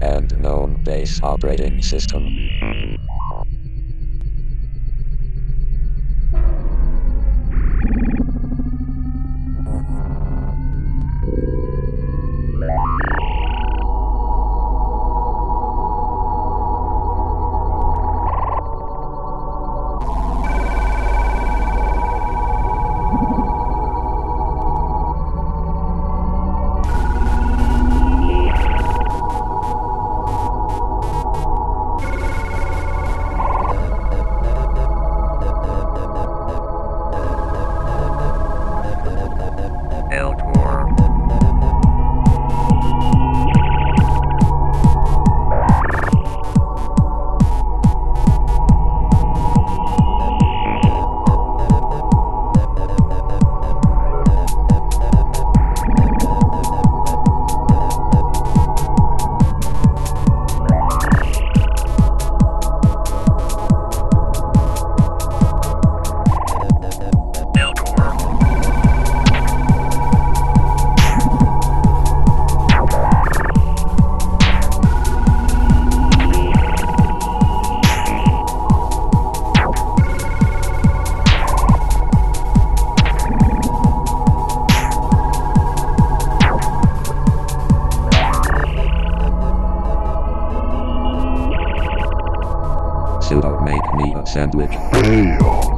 And GNOME base operating system. sandwich. Hail.